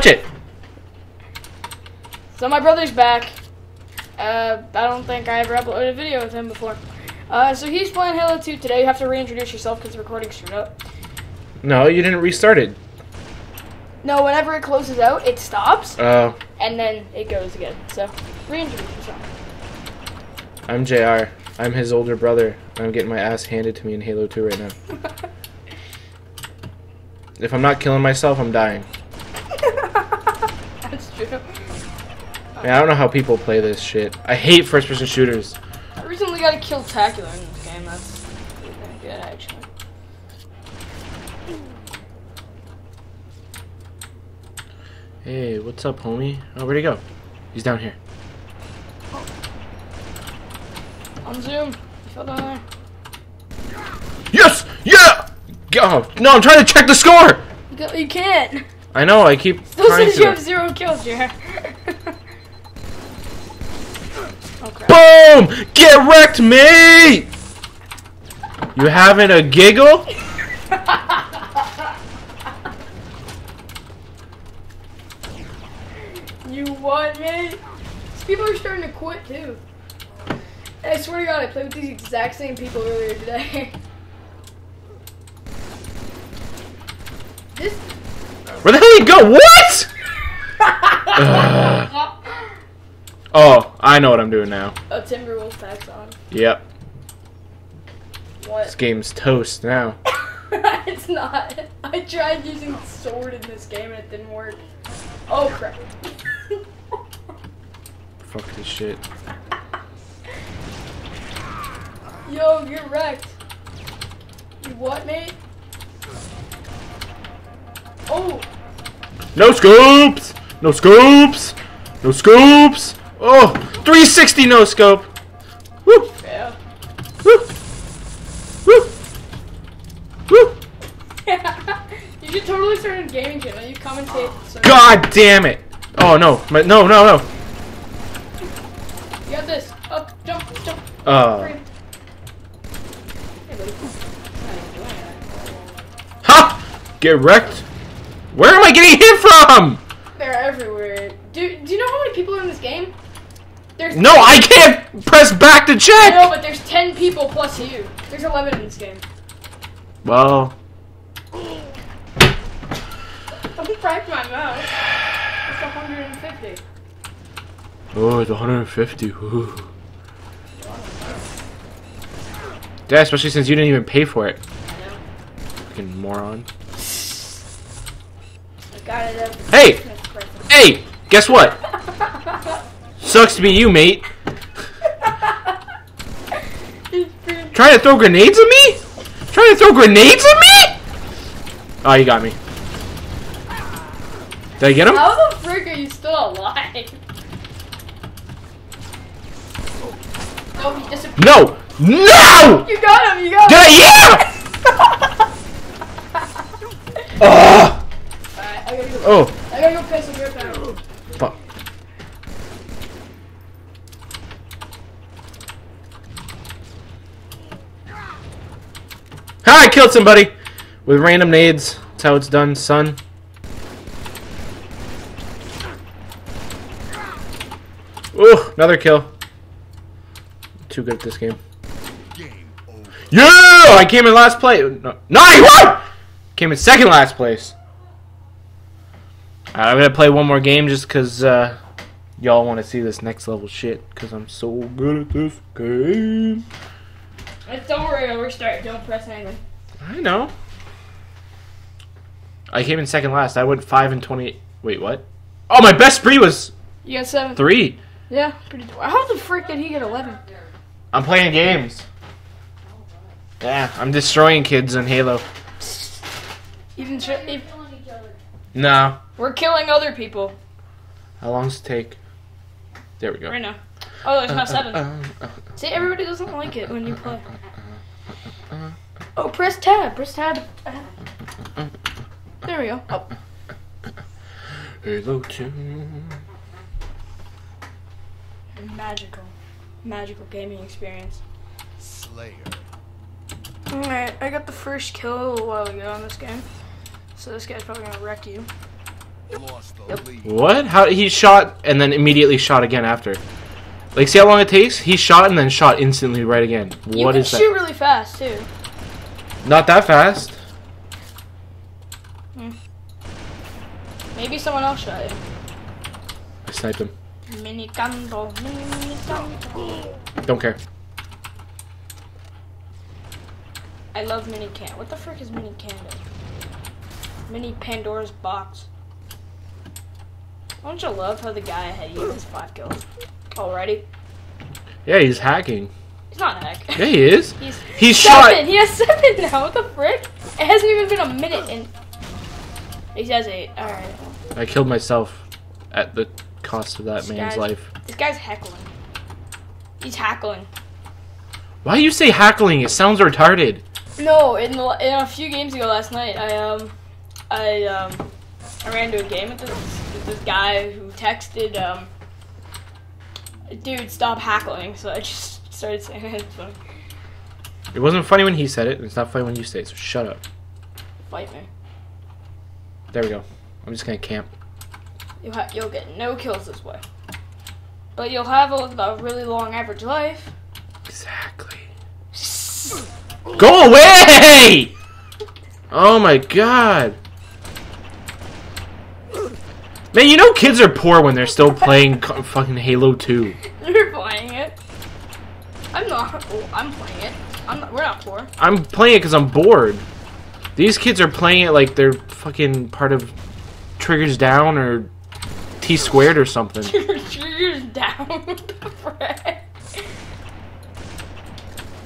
touch it. So my brother's back. Uh, I don't think I ever uploaded a video with him before. Uh, so he's playing Halo 2 today. You have to reintroduce yourself because the recording's screwed up. No, you didn't restart it. No, whenever it closes out, it stops, Oh, and then it goes again. So, reintroduce yourself. I'm JR. I'm his older brother. I'm getting my ass handed to me in Halo 2 right now. If I'm not killing myself, I'm dying. Man, I don't know how people play this shit. I hate first-person shooters. I recently got a Killtacular in this game. That's good, actually. Hey, what's up, homie? Oh, where'd he go? He's down here. Oh, on Zoom. You fell down there. Yes! Yeah! Oh, no, I'm trying to check the score! You can't. I know, I keep Still trying says you have zero kills, yeah. oh. Boom! Get wrecked, mate! You having a giggle? you what, man? These people are starting to quit too. I swear to God, I played with these exact same people earlier today. this. Where the hell you go? What? Ugh. Oh, I know what I'm doing now. Oh, Timberwolf packs on. Yep, What? this game's toast now. it's not. I tried using sword in this game and it didn't work. Oh crap. Fuck this shit. Yo, you're wrecked. You what, mate? Oh, No scoops! No scoops! No scoops! Oh, 360 no scope! Woo! yeah. Woo! Woo! Woo! you should totally start a gaming channel. You commentate. So God damn it! Oh no, my, no, no, no. You got this. Up, jump, jump. Uh, Hey, ha! Get wrecked. Where am I getting hit from? They're everywhere. Do, do you know how many people are in this game? There's No, I can't press back to check. but there's 10 people plus you. There's 11 in this game. Well, Don't crack my mouse. It's 150. oh, it's 150. Ooh. Yeah, especially since you didn't even pay for it. I know. Fucking moron. I got it up. Hey! Hey, guess what? Sucks to be you, mate. Trying to throw grenades at me? Trying to throw grenades at me? Ah, oh, you got me. Did I get him? How the frick are you still alive? Oh, he disappeared. No! No! You got him, you got Did him! I? Yeah! Ugh. Alright, I gotta go. Oh, I gotta go piss and rip out. fuck. Ha! I killed somebody with random nades. That's how it's done, son. Ooh, another kill. Too good at this game. Yeah! I came in last place. No, no, I won! Came in second last place. I'm gonna play one more game just because uh, y'all want to see this next level shit. Because I'm so good at this game. Don't worry, I'll restart. Don't press anything. I know. I came in second last. I went 5 and 28. Wait, what? Oh, my best spree was You got seven. 3. Yeah, pretty. How the frick did he get 11? I'm playing games. Yeah, I'm destroying kids in Halo. Even if No. We're killing other people How long does it take? There we go. right now. Oh, there's not seven. Uh, uh, See, everybody doesn't like it when you play. Oh, press tab. Press tab. There we go. Oh, Halo 2. magical, magical gaming experience. Slayer. Alright, I got the first kill a little while ago on this game. So this guy's probably gonna wreck you. What? How he shot and then immediately shot again after? Like, see how long it takes? He shot and then shot instantly right again. You What can is shoot really fast too. Not that fast. Hmm. Maybe someone else shot it. I sniped him. Mini canto, mini canto. Don't care. I love mini can. What the frick is mini can? Mini Pandora's box. Don't you love how the guy ahead of you has five kills already? Yeah, he's hacking. He's not hacking. Yeah, he is. He's He seven. shot. He has seven now. What the frick? It hasn't even been a minute and he has eight. All right. I killed myself at the cost of that man's life. This guy's heckling. He's hackling. Why do you say hackling? It sounds retarded. No, in the, in a few games ago last night, I um, I um, I ran into a game with this this guy who texted um, dude, stop hackling. So I just started saying it. It's funny. It wasn't funny when he said it. and It's not funny when you say it. So shut up. Fight me. There we go. I'm just gonna camp. You'll ha- you'll get no kills this way, but you'll have a, a really long average life. Exactly. Go away! Oh my god. Man, you know kids are poor when they're still playing fucking Halo 2. You're playing it. I'm not. Oh, I'm playing it. I'm not, we're not poor. I'm playing it because I'm bored. These kids are playing it like they're fucking part of Triggers Down or T Squared or something. You're down. What the frick?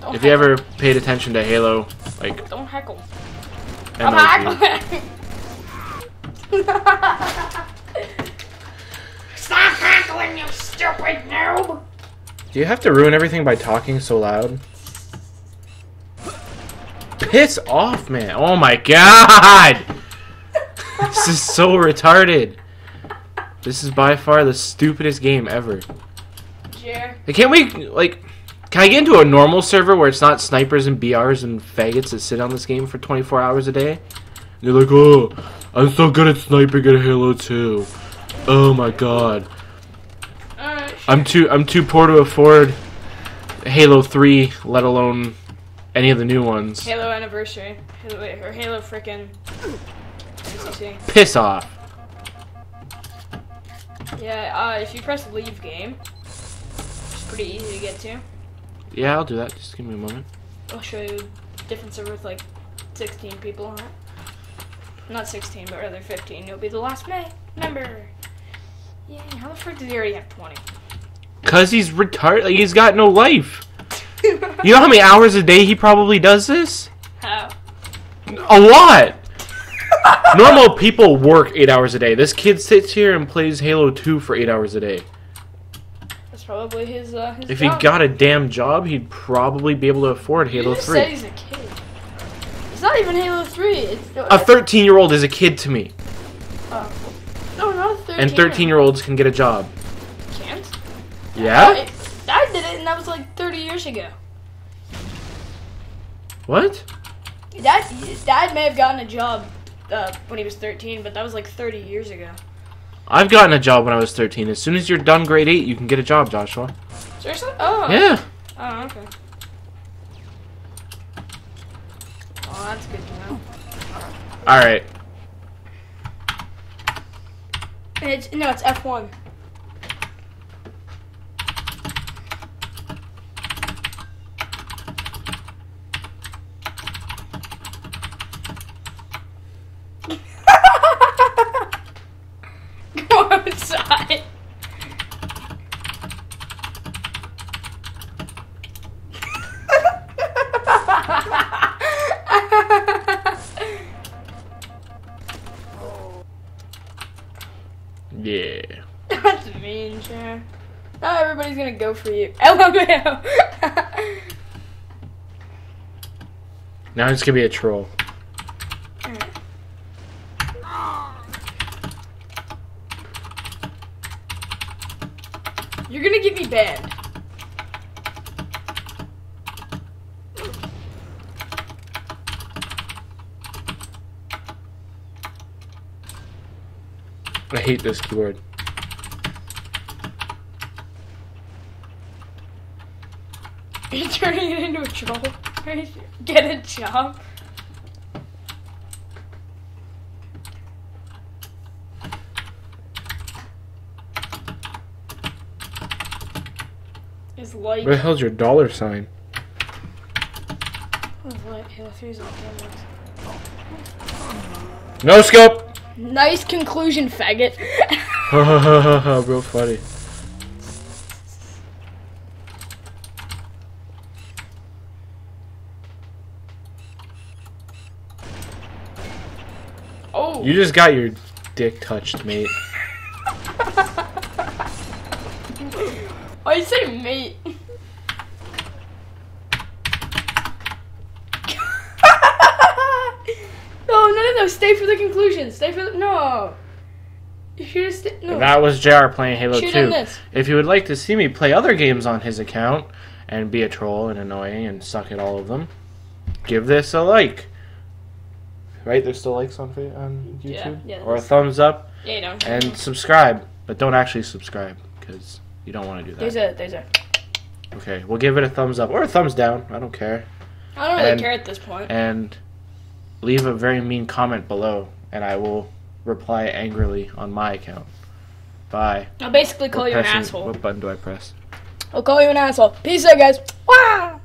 Don't If you ever paid attention to Halo, like, Don't heckle. MLG, I'm heckling. Stop heckling, you stupid noob! do you have to ruin everything by talking so loud? Piss off, man. Oh my god! this is so retarded. This is by far the stupidest game ever. Like, Can't we, like, can I get into a normal server where it's not snipers and BRs and faggots that sit on this game for 24 hours a day? And they're like, oh, I'm so good at sniping at Halo 2. Oh my god. alright. I'm too I'm too poor to afford Halo 3, let alone any of the new ones. Halo anniversary. Halo, wait, or Halo frickin' Piss off. Yeah, uh, if you press leave game, it's pretty easy to get to. Yeah, I'll do that. Just give me a moment. I'll show you different server with like 16 people on it. Not 16, but rather 15. You'll be the last May member. Yeah, how the frick does he already have 20? Cause he's retarded. Like, he's got no life. You know how many hours a day he probably does this? How? A lot. Normal people work eight hours a day. This kid sits here and plays Halo 2 for eight hours a day. That's probably his, uh, his If he got a damn job, he'd probably be able to afford Halo just said 3. he's a kid. It's not even Halo 3. It's, A 13 year old is a kid to me. oh. No, not a 13. And 13 year olds can get a job. Can't. Yeah? I, I did it, and that was like 30 years ago. What? Dad, Dad may have gotten a job uh, when he was 13, but that was like 30 years ago. I've gotten a job when I was 13. As soon as you're done grade 8, you can get a job, Joshua. Seriously? Oh. Yeah. Oh, okay. Oh, that's good to know. Alright. It's no, it's F1. Go outside. Yeah. That's mean, Sharon. Not everybody's gonna go for you. LMAO. Now it's gonna be a troll. You're gonna get me banned. Hate this keyboard. You're turning it into a troll. Get a job. Is light. Where the hell's your dollar sign? is like Halo 3's like No scope! Nice conclusion, faggot. Real funny. oh. You just got your dick touched, mate. Why you say mate? No. Stay for the conclusion. Stay for the. No. You should have stayed. No. That was JR playing Halo Shoot 2. on this. If you would like to see me play other games on his account and be a troll and annoying and suck at all of them, give this a like. Right? There's still likes on, on YouTube? Yeah, yeah, or a thumbs up yeah, you don't. and subscribe. But don't actually subscribe because you don't want to do that. There's a. There's a. Okay, we'll give it a thumbs up or a thumbs down. I don't care. I don't really And- care at this point. And leave a very mean comment below, and I will reply angrily on my account. Bye. I'll basically call What you an asshole. What button do I press? I'll call you an asshole. Peace out, guys. Wow.